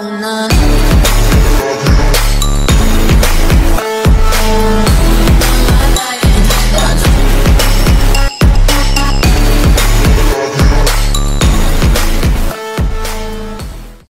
na na